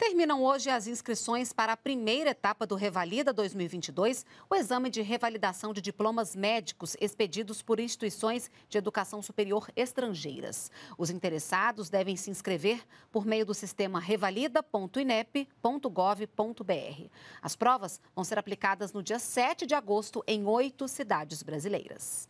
Terminam hoje as inscrições para a primeira etapa do Revalida 2022, o exame de revalidação de diplomas médicos expedidos por instituições de educação superior estrangeiras. Os interessados devem se inscrever por meio do sistema revalida.inep.gov.br. As provas vão ser aplicadas no dia 7 de agosto em oito cidades brasileiras.